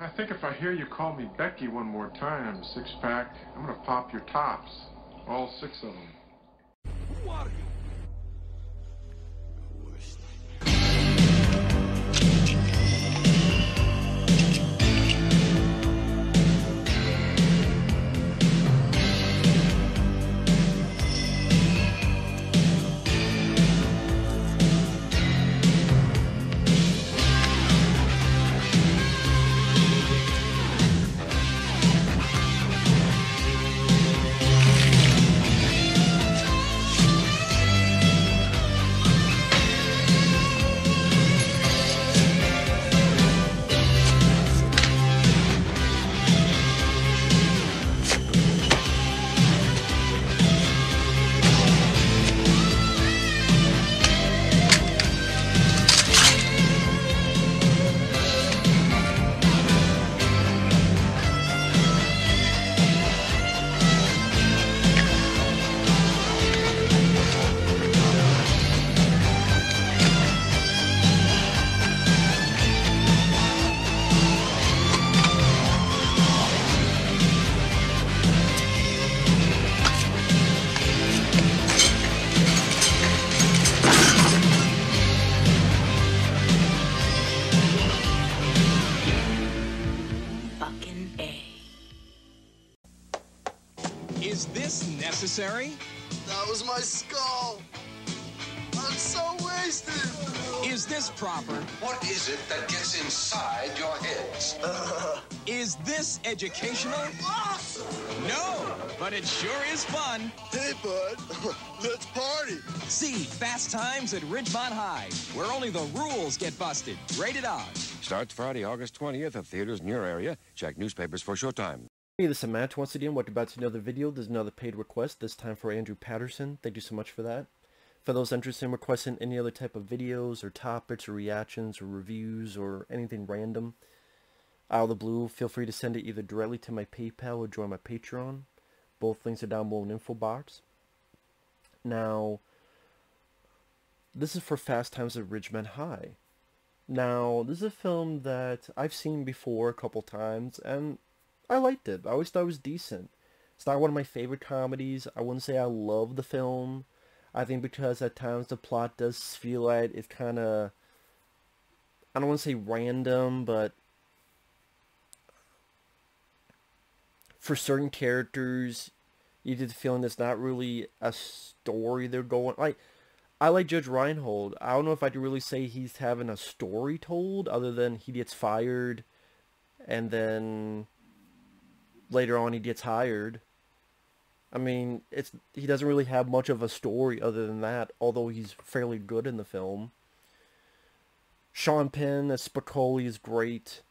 I think if I hear you call me Becky one more time, six pack, I'm gonna pop your tops. All six of them. Educational? No, but it sure is fun. Hey, bud. Let's party. See Fast Times at Ridgemont High, where only the rules get busted. Rated R. Starts Friday, August 20th at theaters in your area. Check newspapers for showtime. Hey, this is Matt once again. Welcome back to another video. There's another paid request, this time for Andrew Patterson. Thank you so much for that. For those interested in requesting any other type of videos or topics or reactions or reviews or anything random out of the blue, feel free to send it either directly to my PayPal or join my Patreon. Both links are down below in the info box. Now, this is for Fast Times at Ridgemont High. Now, this is a film that I've seen before a couple times, and I liked it. I always thought it was decent. It's not one of my favorite comedies. I wouldn't say I love the film. I think because at times the plot does feel like it's kind of, I don't want to say random, but for certain characters, you get the feeling it's not really a story they're going, like, I like Judge Reinhold. I don't know if I could really say he's having a story told, other than he gets fired, and then later on he gets hired. I mean, it's he doesn't really have much of a story other than that, although he's fairly good in the film. Sean Penn as Spicoli is great.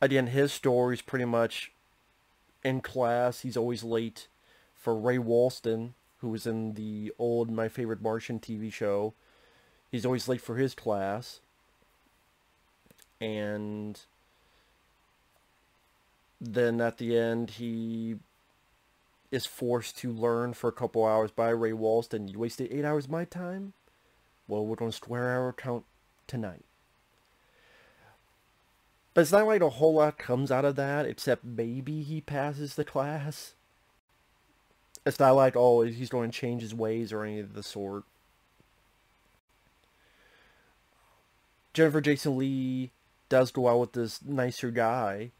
Again, his story is pretty much in class. He's always late for Ray Walston, who was in the old My Favorite Martian TV show. He's always late for his class. And then at the end he is forced to learn for a couple hours by Ray Walston. You wasted eight hours of my time? Well, we're going to square our account tonight. But it's not like a whole lot comes out of that, except maybe he passes the class. It's not like, oh, he's going to change his ways or any of the sort. Jennifer Jason Leigh does go out with this nicer guy.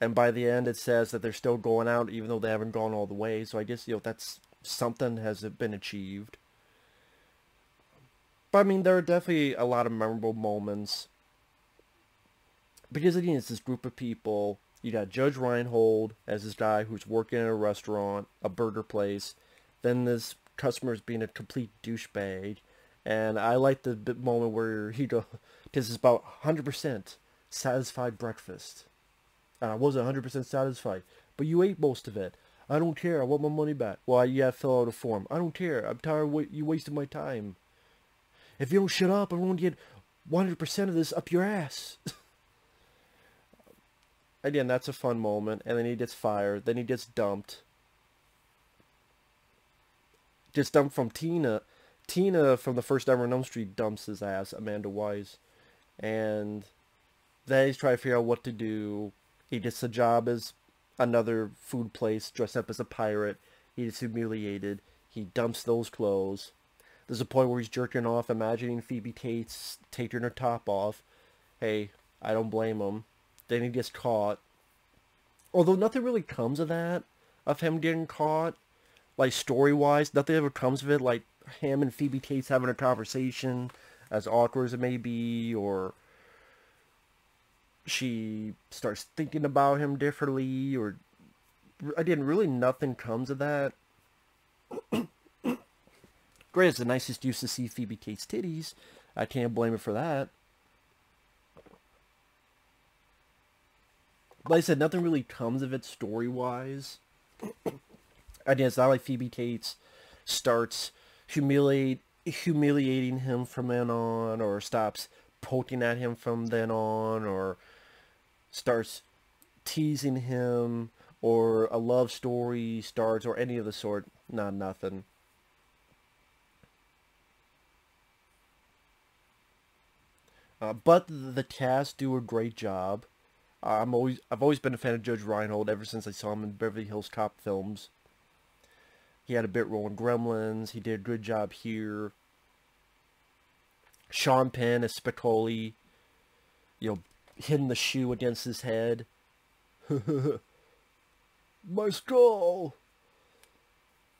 And by the end, it says that they're still going out, even though they haven't gone all the way. So I guess, you know, that's something has been achieved. But, I mean, there are definitely a lot of memorable moments. Because, again, it's this group of people. You got Judge Reinhold as this guy who's working in a restaurant, a burger place. Then this customer's being a complete douchebag. And I like the moment where he goes, this is about 100% satisfied breakfast. And I wasn't 100% satisfied. But you ate most of it. I don't care. I want my money back. Well, you gotta fill out a form. I don't care. I'm tired of you wasting my time. If you don't shut up, I'm going to get 100% of this up your ass. Again, that's a fun moment. And then he gets fired. Then he gets dumped. Gets dumped from Tina. Tina from the first Ever on Elm Street dumps his ass, Amanda Wyss. And Then he's trying to figure out what to do. He gets a job as another food place, dressed up as a pirate. He gets humiliated. He dumps those clothes. There's a point where he's jerking off, imagining Phoebe Cates taking her top off. Hey, I don't blame him. Then he gets caught. Although nothing really comes of that, of him getting caught. Like, story-wise, nothing ever comes of it. Like, him and Phoebe Cates having a conversation, as awkward as it may be, or she starts thinking about him differently, or again, really nothing comes of that. Great, it's the nicest use to see Phoebe Cates titties. I can't blame her for that. Like I said, nothing really comes of it story-wise. Again, it's not like Phoebe Cates starts humiliate humiliating him from then on, or stops poking at him from then on, or starts teasing him, or a love story starts, or any of the sort. Not nothing. Uh, but the cast do a great job. Uh, I'm always I've always been a fan of Judge Reinhold ever since I saw him in Beverly Hills Cop films. He had a bit role in Gremlins. He did a good job here. Sean Penn as Spicoli, you know, hitting the shoe against his head. My skull.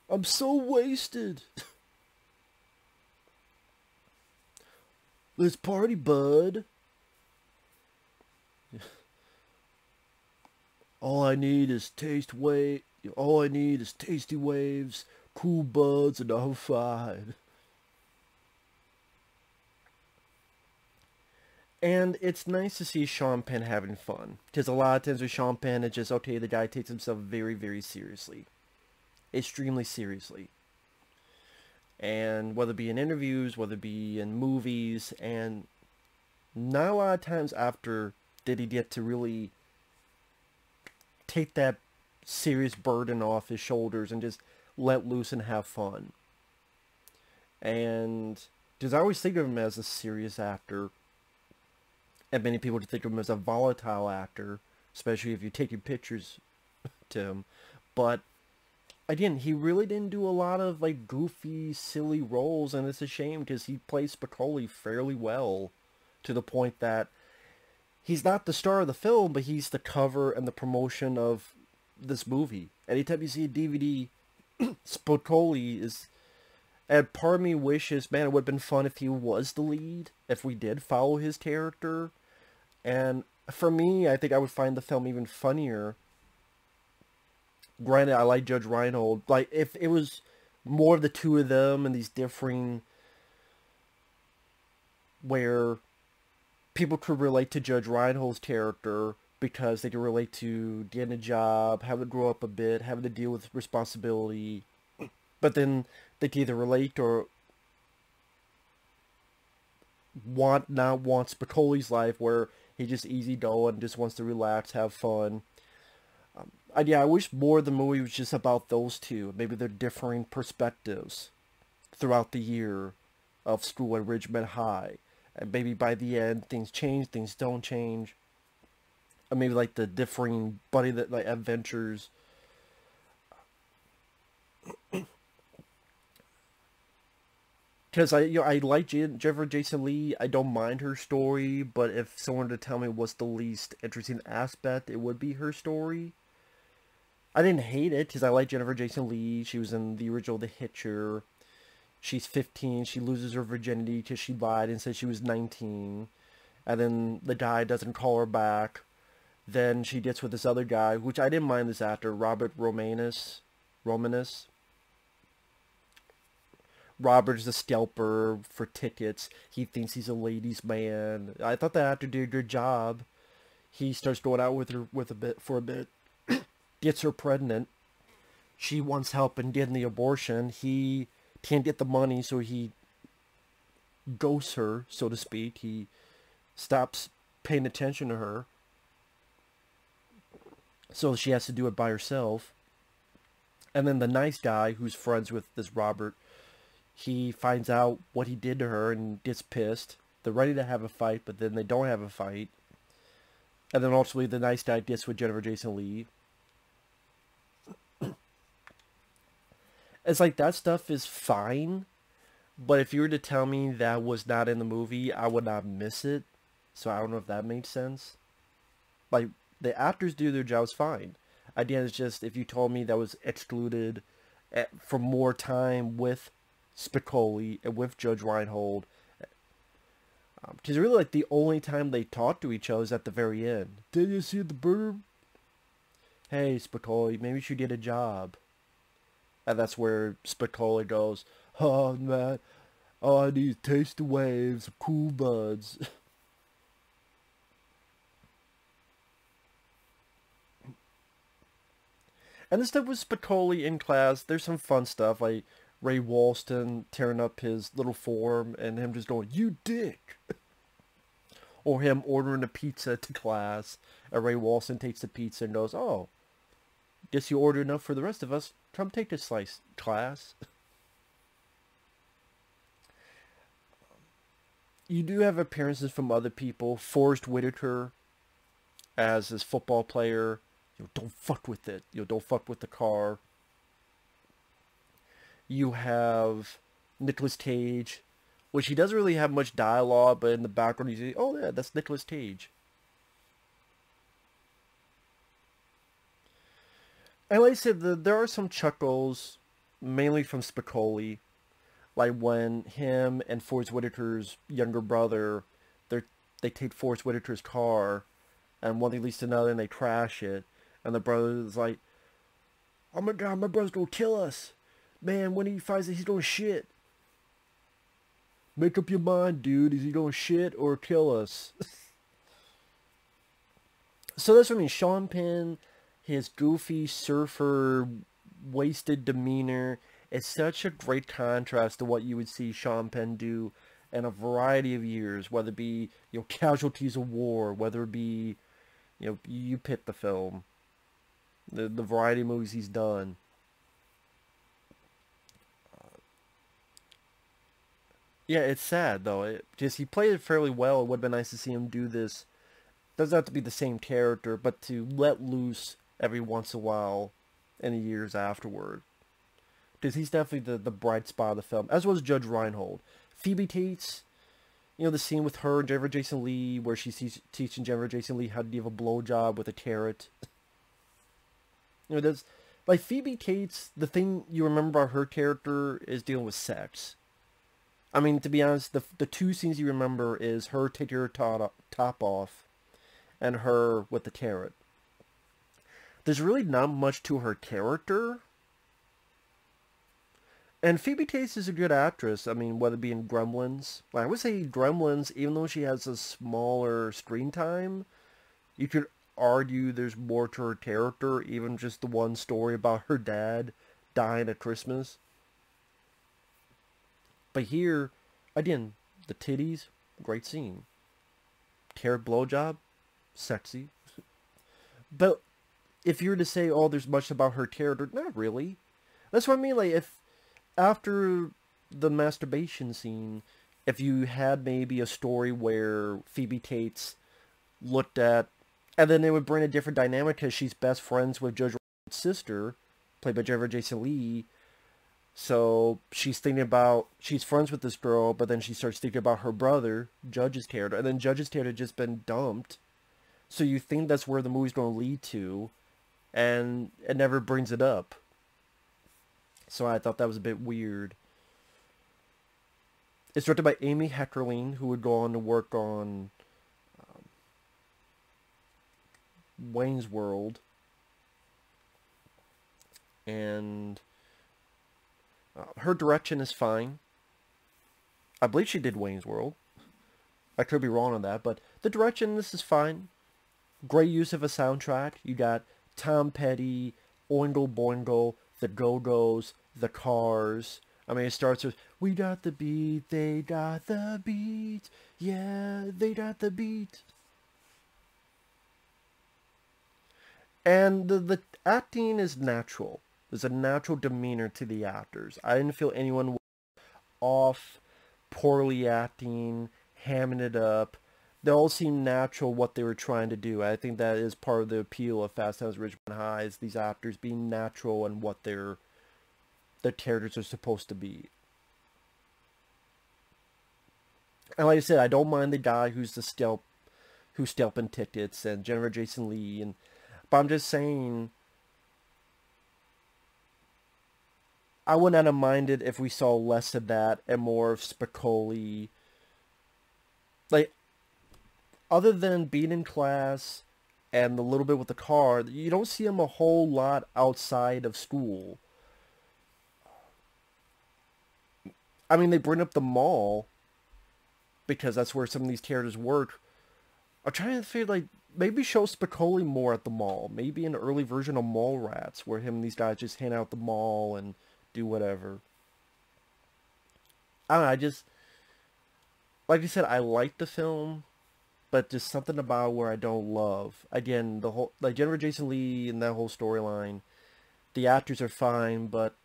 I'm so wasted. Let's party, bud. All I need is taste wave. All I need is tasty waves, cool buds, and I'm fine. And it's nice to see Sean Penn having fun. Because a lot of times with Sean Penn, it's just, okay, the guy takes himself very, very seriously. Extremely seriously. And whether it be in interviews, whether it be in movies, and not a lot of times after did he get to really take that serious burden off his shoulders and just let loose and have fun. And because I always think of him as a serious actor, and many people think of him as a volatile actor, especially if you're taking pictures to him. But again, he really didn't do a lot of like goofy, silly roles, and it's a shame because he plays Spicoli fairly well, to the point that he's not the star of the film, but he's the cover and the promotion of this movie. Anytime you see a DVD, Spicoli is... And part of me wishes, man, it would have been fun if he was the lead, if we did follow his character. And for me, I think I would find the film even funnier. Granted, I like Judge Reinhold. Like, if it was more of the two of them and these differing... Where people could relate to Judge Reinhold's character because they can relate to getting a job, having to grow up a bit, having to deal with responsibility. But then they can either relate or want not want Spicoli's life where he just easy going, just wants to relax, have fun. Um, and yeah, I wish more of the movie was just about those two. Maybe their differing perspectives throughout the year of school at Ridgemont High. And maybe by the end, things change, things don't change. Or maybe like the differing buddy that like adventures. Because I, you know, I like Jennifer Jason Leigh. I don't mind her story, but if someone were to tell me what's the least interesting aspect, it would be her story. I didn't hate it because I like Jennifer Jason Leigh. She was in the original The Hitcher. She's 15. She loses her virginity because she lied and said she was 19. And then the guy doesn't call her back. Then she gets with this other guy, which I didn't mind this actor, Robert Romanus. Romanus. Robert's the scalper for tickets. He thinks he's a ladies' man. I thought that actor did a good job. He starts going out with her with a bit for a bit. gets her pregnant. She wants help in getting the abortion. He can't get the money, so he ghosts her, so to speak. He stops paying attention to her. So she has to do it by herself. And then the nice guy who's friends with this Robert he finds out what he did to her and gets pissed. They're ready to have a fight, but then they don't have a fight. And then ultimately the nice guy gets with Jennifer Jason Leigh. It's like that stuff is fine, but if you were to tell me that was not in the movie, I would not miss it. So I don't know if that made sense. Like the actors do their jobs fine. Idea is just if you told me that was excluded eh, for more time with Spicoli and with Judge Reinhold, because um, really like the only time they talk to each other is at the very end. Did you see the bird? Hey Spicoli, maybe you should get a job. And that's where Spicoli goes, Oh man, all I need is taste the waves of cool buds. And the stuff with Spicoli in class, there's some fun stuff, like Ray Walston tearing up his little form and him just going, you dick! or him ordering a pizza to class, and Ray Walston takes the pizza and goes, oh, guess you ordered enough for the rest of us. Come take this slice, class. you do have appearances from other people. Forest Whitaker as his football player you know, don't fuck with it. You know, don't fuck with the car. You have Nicolas Cage, which he doesn't really have much dialogue, but in the background you see, oh yeah, that's Nicolas Cage. And like I said, the, there are some chuckles, mainly from Spicoli, like when him and Forest Whitaker's younger brother, they they take Forest Whitaker's car, and one thing leads to another, and they crash it, and the brother's like, oh my god, my brother's gonna kill us. Man, when he finds that he's gonna shit. Make up your mind, dude. Is he gonna shit or kill us? so that's what I mean. Sean Penn, his goofy surfer, wasted demeanor is such a great contrast to what you would see Sean Penn do in a variety of years, whether it be, you know, casualties of war, whether it be, you know, you pick the film the the variety of movies he's done. yeah, it's sad though. It just he played it fairly well. It would have been nice to see him do this. Doesn't have to be the same character, but to let loose every once in a while in the years afterward. Because he's definitely the, the bright spot of the film, as was Judge Reinhold. Phoebe Cates, you know, the scene with her and Jennifer Jason Leigh, where she's teaching Jennifer Jason Leigh how to give a blowjob with a carrot. You know, there's like Phoebe Cates, The thing you remember about her character is dealing with sex. I mean, to be honest, the the two scenes you remember is her taking her top, top off, and her with the carrot. There's really not much to her character. And Phoebe Cates is a good actress. I mean, whether it be in Gremlins, I would say Gremlins, even though she has a smaller screen time, you could argue there's more to her character, even just the one story about her dad dying at Christmas. But here, again, the titties, great scene. Carrot blowjob, sexy. but if you were to say, oh, there's much about her character, not really. That's what I mean. Like, if after the masturbation scene, if you had maybe a story where Phoebe Cates looked at and then it would bring a different dynamic because she's best friends with Judge sister, played by Jennifer Jason Leigh. So she's thinking about, she's friends with this girl, but then she starts thinking about her brother, Judge's character. And then Judge's character just been dumped. So you think that's where the movie's going to lead to. And it never brings it up. So I thought that was a bit weird. It's directed by Amy Heckerling, who would go on to work on Wayne's World. And uh, her direction is fine. I believe she did Wayne's World. I could be wrong on that, but the direction this is fine. Great use of a soundtrack. You got Tom Petty, Oingo Boingo, The Go-Go's, The Cars. I mean, it starts with, we got the beat, they got the beat, yeah, they got the beat. And the, the acting is natural. There's a natural demeanor to the actors. I didn't feel anyone off, poorly acting, hamming it up. They all seem natural what they were trying to do. I think that is part of the appeal of Fast Times at Ridgemont High is these actors being natural and what their their characters are supposed to be. And like I said, I don't mind the guy who's the stelp who's stelping tickets and Jennifer Jason Leigh and but I'm just saying I wouldn't have minded if we saw less of that and more of Spicoli. Like, other than being in class and a little bit with the car, you don't see him a whole lot outside of school. I mean, they bring up the mall because that's where some of these characters work. I'm trying to figure, like, maybe show Spicoli more at the mall. Maybe an early version of Mallrats where him and these guys just hang out at the mall and do whatever. I don't know, I just like I said, I like the film, but just something about where I don't love. Again, the whole like Jennifer Jason Leigh and that whole storyline, the actors are fine, but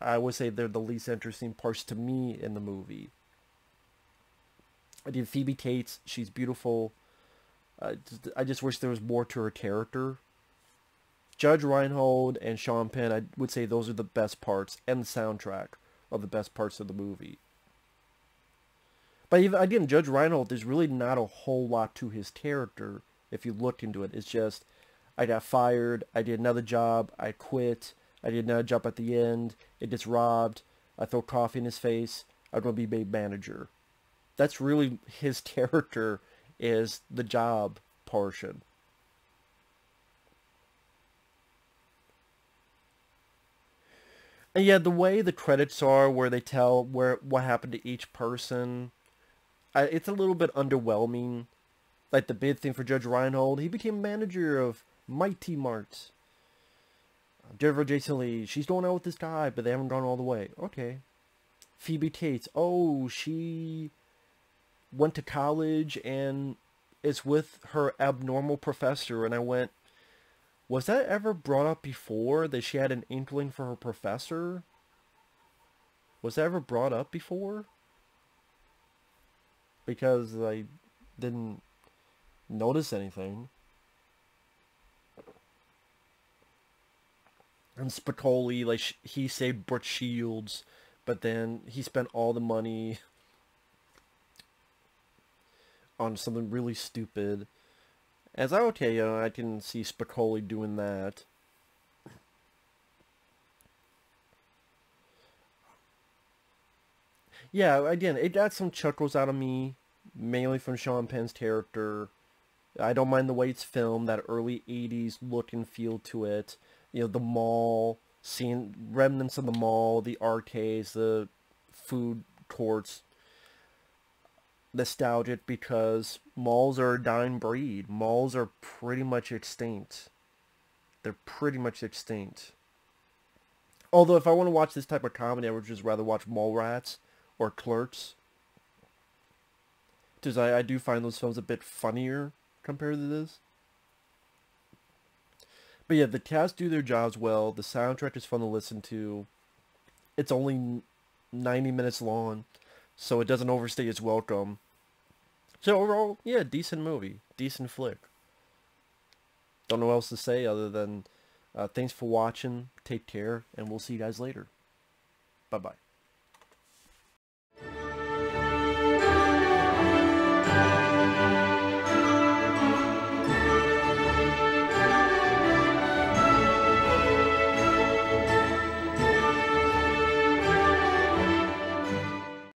I would say they're the least interesting parts to me in the movie. I did Phoebe Cates, she's beautiful. I just, I just wish there was more to her character. Judge Reinhold and Sean Penn, I would say those are the best parts, and the soundtrack are the best parts of the movie. But even, again, Judge Reinhold, there's really not a whole lot to his character if you look into it. It's just, I got fired, I did another job, I quit, I did another job at the end, it gets robbed, I throw coffee in his face, I'm going to be made manager. That's really his character is the job portion. And yeah, the way the credits are, where they tell where what happened to each person, I, it's a little bit underwhelming. Like the big thing for Judge Reinhold, he became manager of Mighty Mart. Uh, Jennifer Jason Leigh, she's going out with this guy, but they haven't gone all the way. Okay. Phoebe Cates, oh, she went to college and is with her abnormal professor, and I went, was that ever brought up before that she had an inkling for her professor? Was that ever brought up before? Because I didn't notice anything. And Spicoli, like, he saved Brooke Shields, but then he spent all the money on something really stupid. As I okay, you I can see Spicoli doing that. Yeah, again, it got some chuckles out of me, mainly from Sean Penn's character. I don't mind the way it's filmed, that early 80s look and feel to it. You know, the mall, seeing remnants of the mall, the arcades, the food courts, nostalgic because malls are a dying breed. Malls are pretty much extinct. They're pretty much extinct. Although if I want to watch this type of comedy, I would just rather watch Mallrats or Clerks. Because I, I do find those films a bit funnier compared to this. But yeah, the cast do their jobs well. The soundtrack is fun to listen to. It's only 90 minutes long so it doesn't overstay its welcome. So overall, yeah, decent movie, decent flick. Don't know what else to say other than uh, thanks for watching, take care, and we'll see you guys later. Bye-bye.